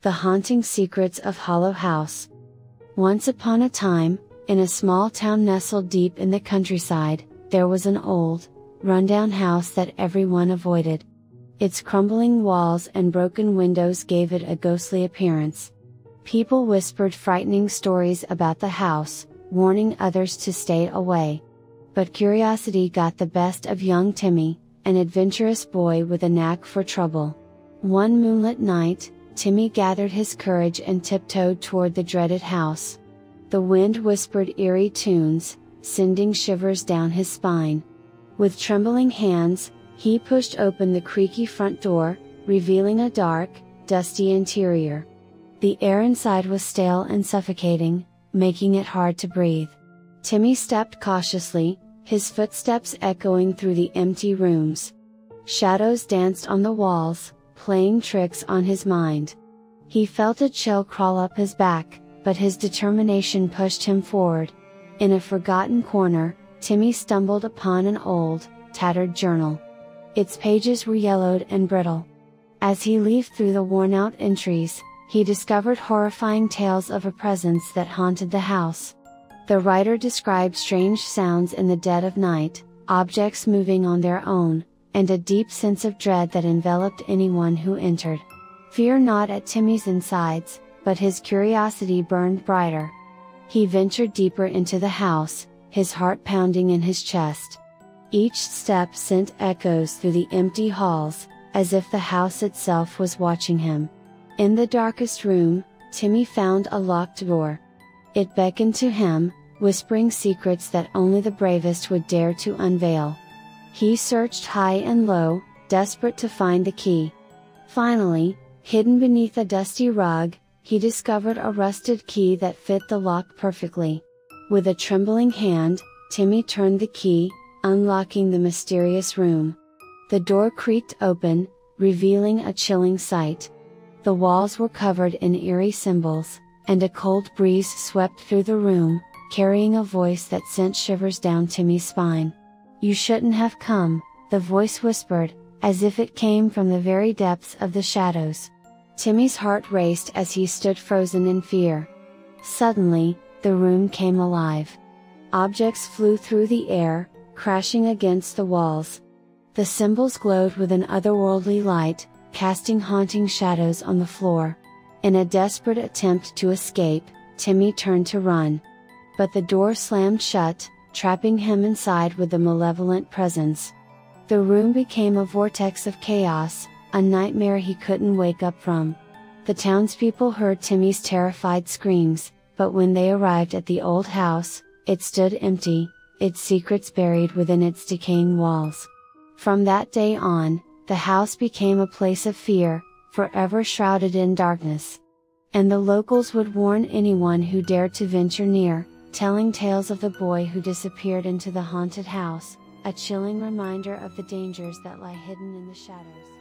The Haunting Secrets of Hollow House. Once upon a time, in a small town nestled deep in the countryside, there was an old, rundown house that everyone avoided. Its crumbling walls and broken windows gave it a ghostly appearance. People whispered frightening stories about the house, warning others to stay away. But curiosity got the best of young Timmy, an adventurous boy with a knack for trouble. One moonlit night, Timmy gathered his courage and tiptoed toward the dreaded house. The wind whispered eerie tunes, sending shivers down his spine. With trembling hands, he pushed open the creaky front door, revealing a dark, dusty interior. The air inside was stale and suffocating, making it hard to breathe. Timmy stepped cautiously, his footsteps echoing through the empty rooms. Shadows danced on the walls, playing tricks on his mind. He felt a chill crawl up his back, but his determination pushed him forward. In a forgotten corner, Timmy stumbled upon an old, tattered journal. Its pages were yellowed and brittle. As he leafed through the worn out entries, he discovered horrifying tales of a presence that haunted the house. The writer described strange sounds in the dead of night, objects moving on their own, and a deep sense of dread that enveloped anyone who entered. Fear not at Timmy's insides, but his curiosity burned brighter. He ventured deeper into the house, his heart pounding in his chest. Each step sent echoes through the empty halls, as if the house itself was watching him. In the darkest room, Timmy found a locked door. It beckoned to him, whispering secrets that only the bravest would dare to unveil. He searched high and low, desperate to find the key. Finally, hidden beneath a dusty rug, he discovered a rusted key that fit the lock perfectly. With a trembling hand, Timmy turned the key, unlocking the mysterious room. The door creaked open, revealing a chilling sight. The walls were covered in eerie symbols, and a cold breeze swept through the room, carrying a voice that sent shivers down Timmy's spine. You shouldn't have come, the voice whispered, as if it came from the very depths of the shadows. Timmy's heart raced as he stood frozen in fear. Suddenly, the room came alive. Objects flew through the air, crashing against the walls. The symbols glowed with an otherworldly light, casting haunting shadows on the floor. In a desperate attempt to escape, Timmy turned to run. But the door slammed shut, trapping him inside with the malevolent presence. The room became a vortex of chaos, a nightmare he couldn't wake up from. The townspeople heard Timmy's terrified screams, but when they arrived at the old house, it stood empty, its secrets buried within its decaying walls. From that day on, the house became a place of fear, forever shrouded in darkness. And the locals would warn anyone who dared to venture near, telling tales of the boy who disappeared into the haunted house, a chilling reminder of the dangers that lie hidden in the shadows.